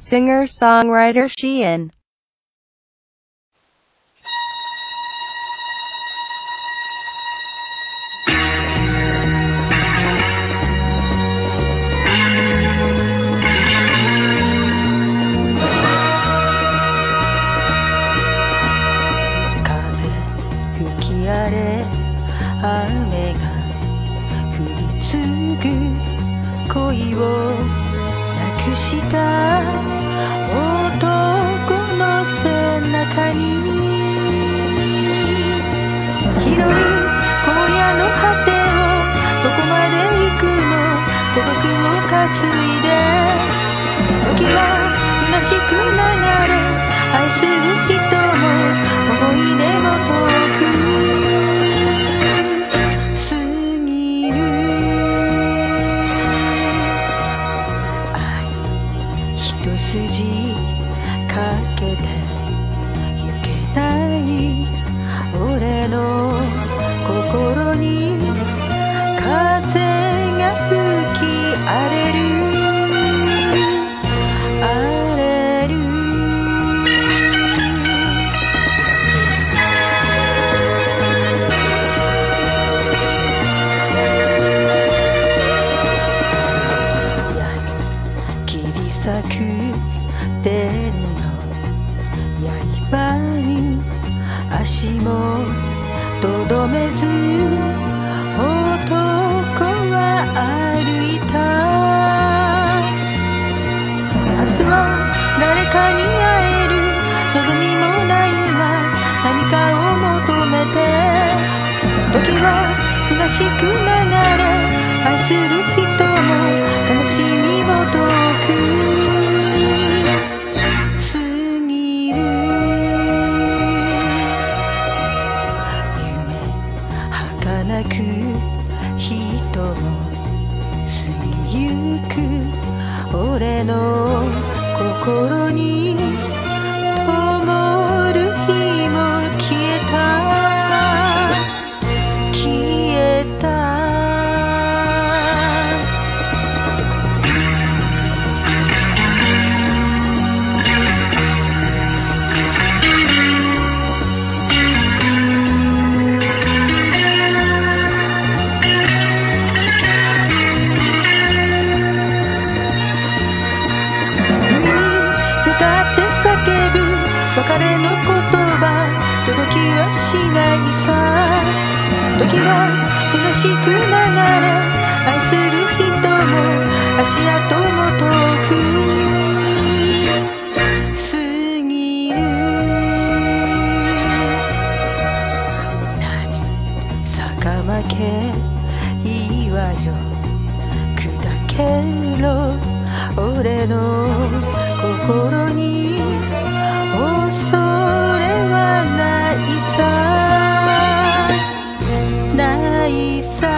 singer-songwriter Sheehan.風吹き荒れ雨が降り継ぐ恋をな くした。男の背中に。広い荒野の果てをどこまで行くの？孤独を担いで。時は虚しく流れ愛する筋かけて足もとどめず男は歩いた。明日は誰かに会える。望みもないが何かを求めて時は虚しく流れ愛する人も悲しみも遠心に別れの言葉届きはしないさ。時は虚しく流れ愛する人も足跡も遠く。過ぎる。波坂負けいいわよ。砕けろ俺の心。say